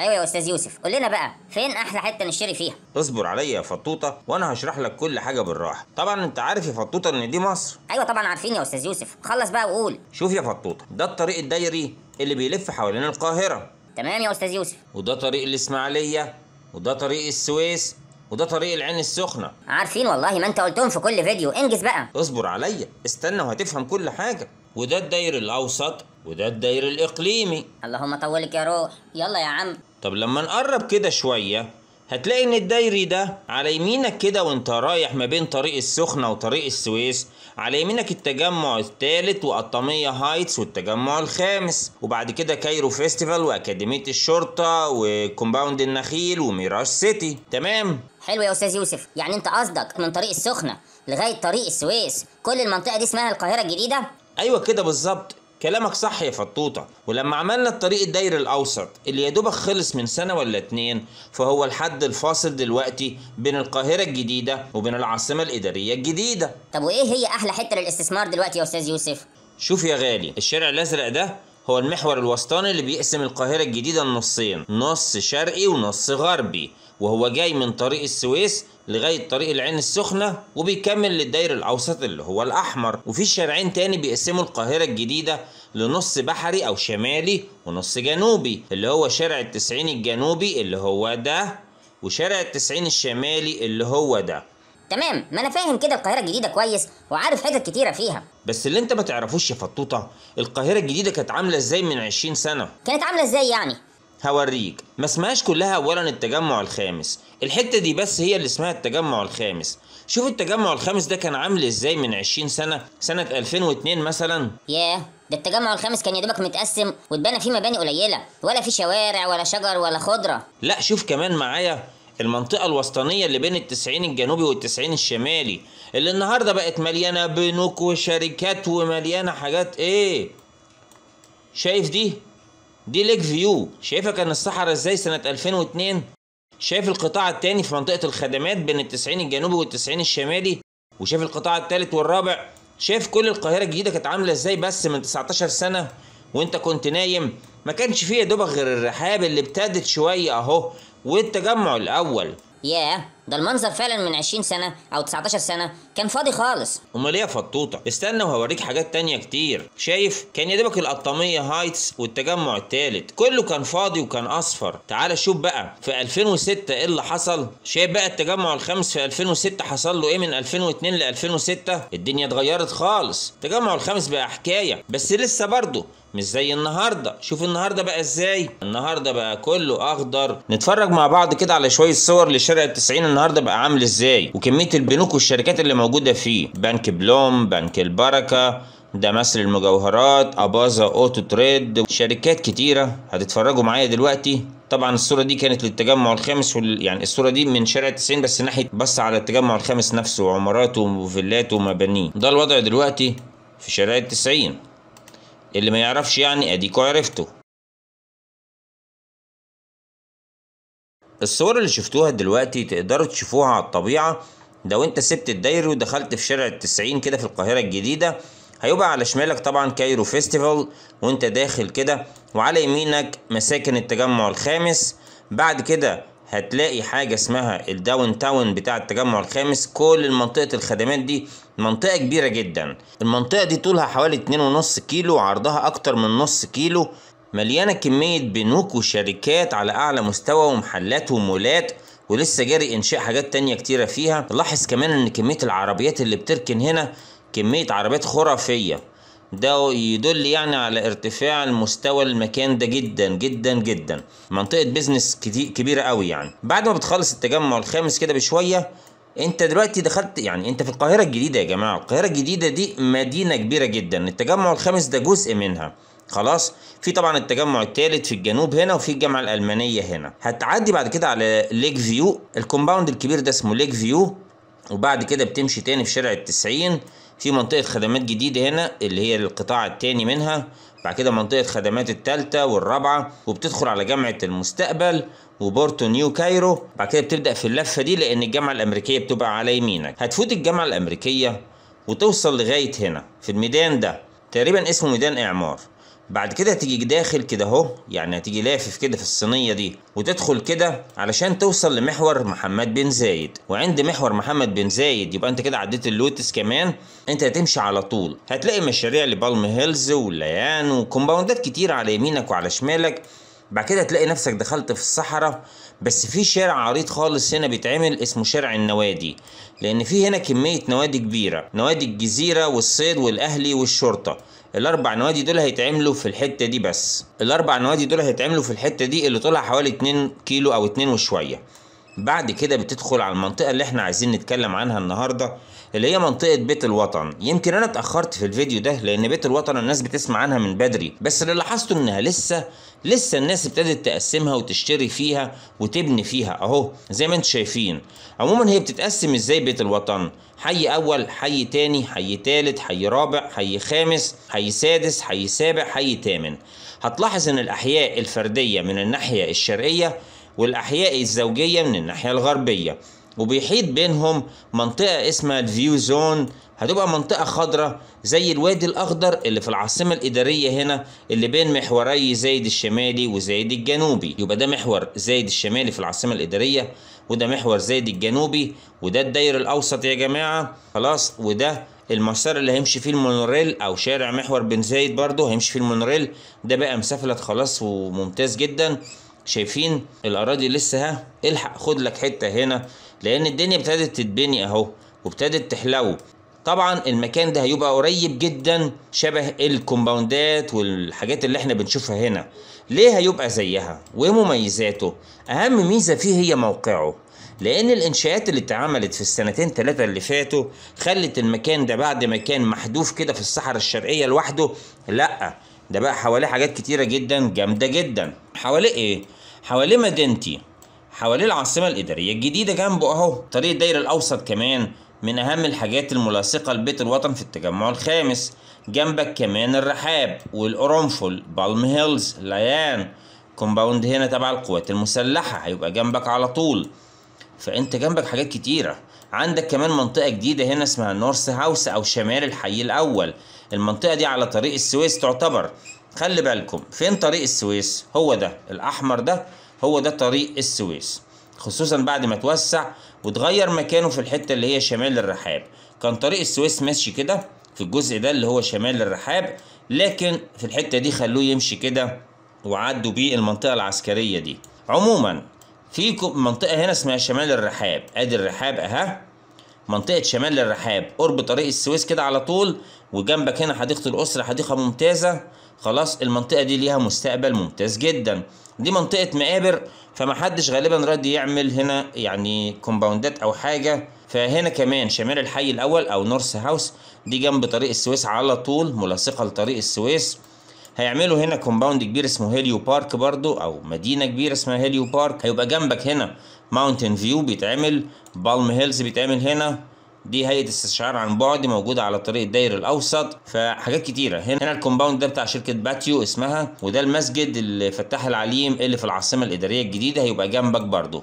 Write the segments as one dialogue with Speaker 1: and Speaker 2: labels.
Speaker 1: أيوه يا أستاذ يوسف قول لنا بقى فين أحلى حتة نشتري فيها؟
Speaker 2: اصبر عليا يا فطوطة وأنا هشرح لك كل حاجة بالراحة. طبعا أنت عارف يا فطوطة إن دي مصر.
Speaker 1: أيوه طبعا عارفين يا أستاذ يوسف خلص بقى وقول.
Speaker 2: شوف يا فطوطة ده الطريق الدايري اللي بيلف حوالين القاهرة.
Speaker 1: تمام يا أستاذ يوسف.
Speaker 2: وده طريق الإسماعيلية وده طريق السويس وده طريق العين السخنة.
Speaker 1: عارفين والله ما أنت قلتهم في كل فيديو انجز بقى.
Speaker 2: اصبر عليا استنى وهتفهم كل حاجة. وده الداير الأوسط وده الداير الإقليمي.
Speaker 1: اللهم طولك يا روح. يلا يا عم.
Speaker 2: طب لما نقرب كده شوية هتلاقي إن الدايري ده على يمينك كده وأنت رايح ما بين طريق السخنة وطريق السويس على يمينك التجمع الثالث وقطامية Heights والتجمع الخامس وبعد كده Cairo Festival وأكاديمية الشرطة وكومباوند النخيل و Mirage City. تمام؟
Speaker 1: حلو يا أستاذ يوسف. يعني أنت قصدك من طريق السخنة لغاية طريق السويس كل المنطقة دي اسمها القاهرة الجديدة؟
Speaker 2: أيوه كده بالظبط. كلامك صح يا فطوطة. ولما عملنا الطريق الداير الأوسط اللي يا دوبك خلص من سنة ولا اتنين فهو الحد الفاصل دلوقتي بين القاهرة الجديدة وبين العاصمة الإدارية الجديدة.
Speaker 1: طب وإيه هي أحلى حتة للاستثمار دلوقتي يا أستاذ يوسف؟
Speaker 2: شوف يا غالي الشارع الأزرق ده هو المحور الوسطاني اللي بيقسم القاهرة الجديدة لنصين نص شرقي ونص غربي. وهو جاي من طريق السويس لغاية طريق العين السخنة وبيكمل للداير الأوسط اللي هو الأحمر. وفي شارعين تاني بيقسموا القاهرة الجديدة لنص بحري أو شمالي ونص جنوبي اللي هو شارع التسعين الجنوبي اللي هو ده وشارع التسعين الشمالي اللي هو ده.
Speaker 1: تمام ما أنا فاهم كده القاهرة الجديدة كويس وعارف حتت كتيرة فيها.
Speaker 2: بس اللي أنت ما تعرفوش يا فطوطة القاهرة الجديدة كانت عاملة إزاي من عشرين سنة؟
Speaker 1: كانت عاملة إزاي يعني؟
Speaker 2: هوريك. ما اسمهاش كلها اولا التجمع الخامس. الحتة دي بس هي اللي اسمها التجمع الخامس. شوف التجمع الخامس ده كان عامل إزاي من 20 سنة؟ سنة 2002 مثلا.
Speaker 1: ياه ده التجمع الخامس كان يا دوبك متقسم واتبنى فيه مباني قليلة. ولا في شوارع ولا شجر ولا خضرة.
Speaker 2: لا شوف كمان معايا المنطقة الوسطانية اللي بين التسعين الجنوبي والتسعين الشمالي اللي النهاردة بقت مليانة بنوك وشركات ومليانة حاجات. إيه؟ شايف دي؟ دي ليك فيو. شايفها كان الصحراء إزاي سنة 2002 شايف القطاع التاني في منطقة الخدمات بين التسعين الجنوبي والتسعين الشمالي وشايف القطاع التالت والرابع. شايف كل القاهرة الجديدة كانت عاملة إزاي بس من 19 سنة وأنت كنت نايم؟ ما كانش فيه يا دوبك غير الرحاب اللي ابتدت شوية أهو والتجمع الأول.
Speaker 1: ياه ده المنظر فعلا من 20 سنة أو 19 سنة. كان فاضي خالص.
Speaker 2: أمال إيه يا فطوطة؟ استنى وهوريك حاجات تانية كتير. شايف؟ كان يا دوبك القطامية هايتس والتجمع التالت. كله كان فاضي وكان أصفر. تعال شوف بقى في 2006 إيه اللي حصل؟ شايف بقى التجمع الخامس في 2006 حصل له إيه من 2002 ل 2006 الدنيا اتغيرت خالص. التجمع الخامس بقى حكاية. بس لسه برضه مش زي النهارده. شوف النهارده بقى إزاي. النهارده بقى كله أخضر. نتفرج مع بعض كده على شوية صور لشارع التسعين. النهارده بقى عامل إزاي؟ وكمية البنوك والشركات اللي موجودة فيه. بنك بلوم بنك البركة ده مصر المجوهرات أباظة أوتو تريد. شركات كتيرة هتتفرجوا معايا دلوقتي. طبعا الصورة دي كانت للتجمع الخامس وال... يعني الصورة دي من شارع 90 بس ناحية بص على التجمع الخامس نفسه. وعماراته وفيلاته ومبانيه ده الوضع دلوقتي في شارع التسعين. اللي ما يعرفش يعني اديكوا عرفتوا الصور اللي شفتوها دلوقتي تقدروا تشوفوها على الطبيعة. ده وأنت سبت الدايري ودخلت في شارع التسعين كده في القاهرة الجديدة هيبقى على شمالك طبعا Cairo Festival وأنت داخل كده. وعلى يمينك مساكن التجمع الخامس. بعد كده هتلاقي حاجة اسمها ال downtown بتاع التجمع الخامس. كل المنطقة الخدمات دي منطقة كبيرة جدا. المنطقة دي طولها حوالي اتنين ونص كيلو وعرضها أكتر من نص كيلو. مليانة كمية بنوك وشركات على أعلى مستوى ومحلات ومولات. ولسه جاري إنشاء حاجات تانية كتيرة فيها. لاحظ كمان إن كمية العربيات اللي بتركن هنا كمية عربيات خرافية. ده يدل يعني على ارتفاع المستوى المكان ده جدا جدا جدا. منطقة بيزنس كبيرة قوي يعني. بعد ما بتخلص التجمع الخامس كده بشوية انت دلوقتي دخلت يعني انت في القاهرة الجديدة يا جماعة. القاهرة الجديدة دي مدينة كبيرة جدا. التجمع الخامس ده جزء منها. خلاص؟ في طبعا التجمع الثالث في الجنوب هنا وفي الجامعة الألمانية هنا. هتعدي بعد كده على Lake View الكومباوند الكبير ده اسمه Lake View وبعد كده بتمشي تاني في شارع التسعين. في منطقة خدمات جديدة هنا اللي هي القطاع التاني منها. بعد كده منطقة خدمات التالتة والرابعة وبتدخل على جامعة المستقبل و Porto New Cairo. بعد كده بتبدأ في اللفة دي لأن الجامعة الأمريكية بتبقى على يمينك. هتفوت الجامعة الأمريكية وتوصل لغاية هنا في الميدان ده. تقريبا اسمه ميدان إعمار. بعد كده هتيجي داخل كده اهو يعني هتيجي لافف كده في الصينية دي وتدخل كده علشان توصل لمحور محمد بن زايد. وعند محور محمد بن زايد يبقى انت كده عديت اللوتس كمان انت هتمشي على طول. هتلاقي مشاريع ل Palm Hills وليان وكومباوندات كتير على يمينك وعلى شمالك. بعد كده هتلاقي نفسك دخلت في الصحراء بس في شارع عريض خالص هنا بيتعمل اسمه شارع النوادي. لأن في هنا كمية نوادي كبيرة نوادي الجزيرة والصيد والأهلي والشرطة. الأربع نوادي دول هيتعملوا في الحتة دي بس. الأربع نوادي دول هيتعملوا في الحتة دي اللي طولها حوالي 2 كيلو أو 2 وشوية. بعد كده بتدخل على المنطقة اللي إحنا عايزين نتكلم عنها النهارده. اللي هي منطقة بيت الوطن. يمكن أنا اتأخرت في الفيديو ده لأن بيت الوطن الناس بتسمع عنها من بدري. بس اللي لاحظته إنها لسه لسه الناس ابتدت تقسمها وتشتري فيها وتبني فيها أهو زي ما أنتم شايفين. عموما هي بتتقسم إزاي بيت الوطن؟ حي أول حي تاني حي تالت حي رابع حي خامس حي سادس حي سابع حي تامن. هتلاحظ إن الأحياء الفردية من الناحية الشرقية والأحياء الزوجية من الناحية الغربية. وبيحيط بينهم منطقة اسمها ال view zone هتبقى منطقة خضراء زي الوادي الأخضر اللي في العاصمة الإدارية هنا اللي بين محوري زايد الشمالي وزايد الجنوبي. يبقى ده محور زايد الشمالي في العاصمة الإدارية وده محور زايد الجنوبي وده الداير الأوسط يا جماعة. خلاص وده المسار اللي هيمشي فيه المونوريل أو شارع محور بن زايد برضه هيمشي فيه المونوريل. ده بقى مسافلت خلاص وممتاز جدا. شايفين الأراضي لسه ها؟ الحق خد لك حتة هنا. لأن الدنيا ابتدت تتبني أهو وابتدت تحلو. طبعا المكان ده هيبقى قريب جدا شبه الكومباوندات والحاجات اللي إحنا بنشوفها هنا. ليه هيبقى زيها؟ وإيه مميزاته؟ أهم ميزة فيه هي موقعه. لأن الإنشاءات اللي اتعملت في السنتين ثلاثة اللي فاتوا خلت المكان ده بعد ما كان محذوف كده في الصحراء الشرقية لوحده لأ ده بقى حواليه حاجات كتيرة جدا جامدة جدا. حواليه إيه؟ حواليه مدينتي. حواليه العاصمة الإدارية الجديدة جنبه أهو. طريق الداير الأوسط كمان من أهم الحاجات الملاصقة لبيت الوطن في التجمع الخامس. جنبك كمان الرحاب والقرنفل Palm Hills ليان. كومباوند هنا تبع القوات المسلحة هيبقى جنبك على طول. فأنت جنبك حاجات كتيرة. عندك كمان منطقة جديدة هنا اسمها North House أو شمال الحي الأول. المنطقة دي على طريق السويس تعتبر. خلي بالكم فين طريق السويس؟ هو ده الأحمر ده. هو ده طريق السويس. خصوصا بعد ما توسع وتغير مكانه في الحتة اللي هي شمال الرحاب. كان طريق السويس ماشي كده في الجزء ده اللي هو شمال الرحاب لكن في الحتة دي خلوه يمشي كده وعدوا بيه المنطقة العسكرية دي. عموما في منطقة هنا اسمها شمال الرحاب. أدي الرحاب أها. منطقة شمال الرحاب. قرب طريق السويس كده على طول وجنبك هنا حديقة الأسرة حديقة ممتازة. خلاص المنطقة دي ليها مستقبل ممتاز جدا. دي منطقة مقابر فمحدش غالبا راضي يعمل هنا يعني كومباوندات أو حاجة. فهنا كمان شمال الحي الأول أو North House دي جنب طريق السويس على طول ملاصقة لطريق السويس. هيعملوا هنا كومباوند كبير اسمه Helio Park برضو أو مدينة كبيرة اسمها Helio Park هيبقى جنبك هنا Mountain View بيتعمل Palm Hills بيتعمل هنا. دي هيئة استشعار عن بعد موجودة على طريق الداير الأوسط فحاجات كتيرة. هنا هنا الكومباوند ده بتاع شركة Patio اسمها وده المسجد الفتاح العليم اللي في العاصمة الإدارية الجديدة هيبقى جنبك برضو.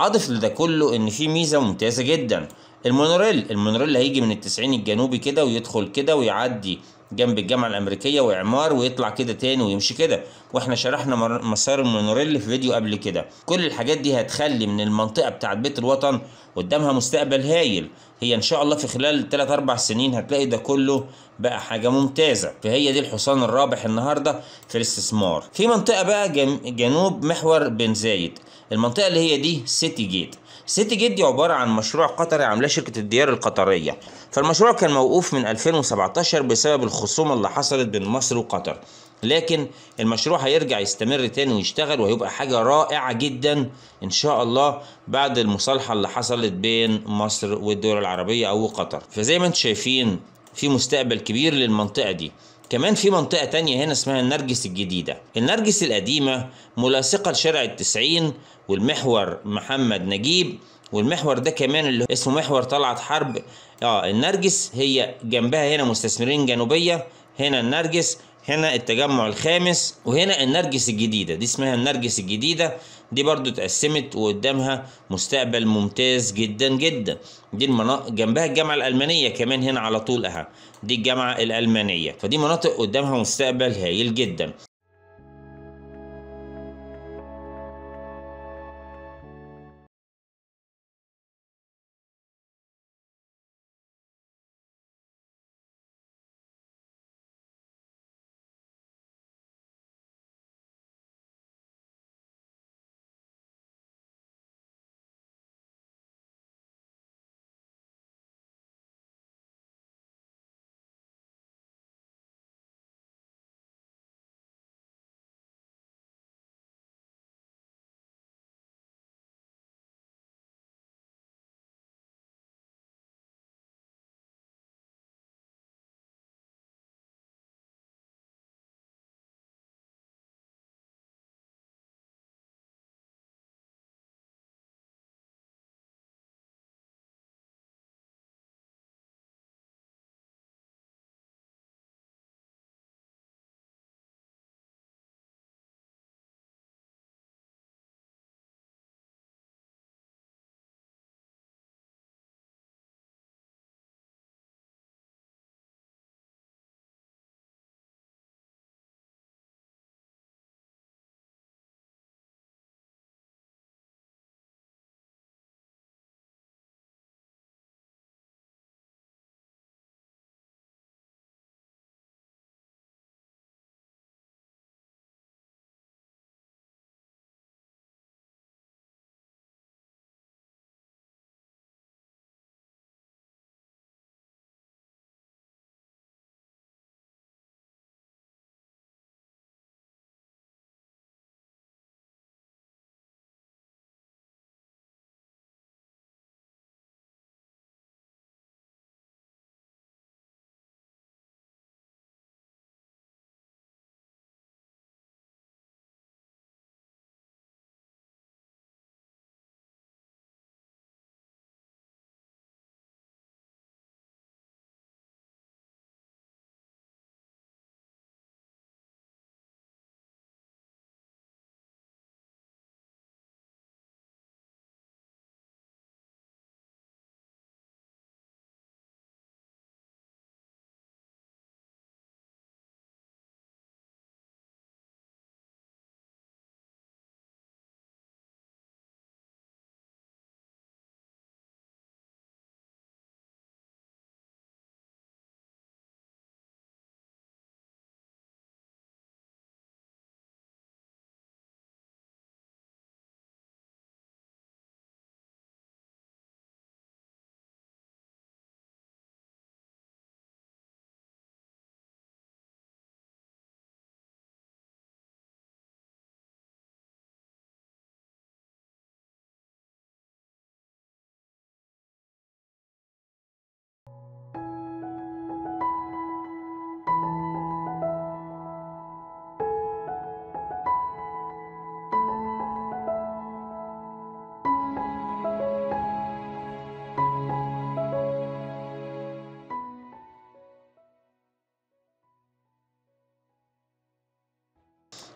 Speaker 2: اضف لده كله إن في ميزة ممتازة جدا. المونوريل المونوريل هيجي من التسعين الجنوبي كده ويدخل كده ويعدي جنب الجامعة الأمريكية وإعمار ويطلع كده تاني ويمشي كده. وإحنا شرحنا مسار المونوريل في فيديو قبل كده. كل الحاجات دي هتخلي من المنطقة بتاعت بيت الوطن قدامها مستقبل هايل. هي إن شاء الله في خلال 3 أربع سنين هتلاقي ده كله بقى حاجة ممتازة. فهي دي الحصان الرابح النهاردة في الاستثمار. في منطقة بقى جنوب محور بن زايد. المنطقة اللي هي دي سيتي جيت. سيتي جيت دي عبارة عن مشروع قطري عاملاه شركة الديار القطرية. فالمشروع كان موقوف من 2017 بسبب الخصومة اللي حصلت بين مصر وقطر. لكن المشروع هيرجع يستمر تاني ويشتغل وهيبقى حاجة رائعة جدا إن شاء الله بعد المصالحة اللي حصلت بين مصر والدول العربية أو قطر. فزي ما أنتم شايفين في مستقبل كبير للمنطقة دي. كمان في منطقة تانية هنا اسمها النرجس الجديدة. النرجس القديمة ملاصقة لشارع التسعين والمحور محمد نجيب والمحور ده كمان اللي اسمه محور طلعت حرب. آه النرجس هي جنبها هنا مستثمرين جنوبية هنا النرجس هنا التجمع الخامس وهنا النرجس الجديدة. دي اسمها النرجس الجديدة. دي برضو اتقسمت وقدامها مستقبل ممتاز جدا جدا. دي المناطق جنبها الجامعة الألمانية كمان هنا على طول أها دي الجامعة الألمانية. فدي مناطق قدامها مستقبل هايل جدا.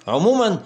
Speaker 2: عموما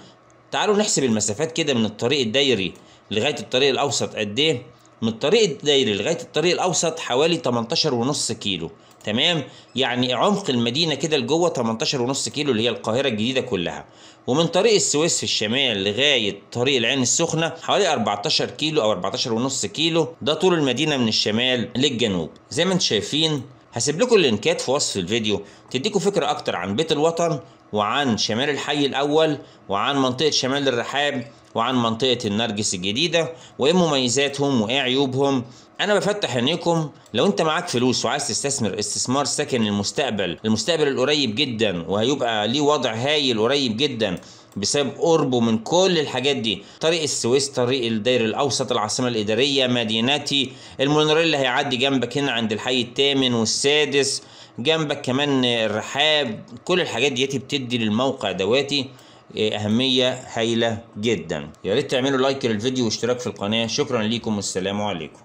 Speaker 2: تعالوا نحسب المسافات كده من الطريق الدايري لغاية الطريق الأوسط. قد إيه؟ من الطريق الدايري لغاية الطريق الأوسط حوالي 18 ونص كيلو. تمام؟ يعني عمق المدينة كده لجوه 18 ونص كيلو اللي هي القاهرة الجديدة كلها. ومن طريق السويس في الشمال لغاية طريق العين السخنة حوالي 14 كيلو أو 14 ونص كيلو. ده طول المدينة من الشمال للجنوب. زي ما أنتم شايفين هسيب لكم اللينكات في وصف الفيديو تديكم فكرة أكتر عن بيت الوطن. وعن شمال الحي الأول وعن منطقة شمال الرحاب وعن منطقة النرجس الجديدة وإيه مميزاتهم وإيه عيوبهم. أنا بفتح عينيكم. لو أنت معاك فلوس وعايز تستثمر استثمار سكن المستقبل المستقبل القريب جدا وهيبقى ليه وضع هايل قريب جدا بسبب قربه من كل الحاجات دي. طريق السويس طريق الداير الأوسط العاصمة الإدارية مدينتي المونوريل اللي هيعدي جنبك هنا عند الحي الثامن والسادس جنبك كمان الرحاب. كل الحاجات دي بتدي للموقع دلوقتي أهمية هايلة جدا. يا ريت تعملوا like للفيديو واشتراك في القناة. شكرا ليكم والسلام عليكم.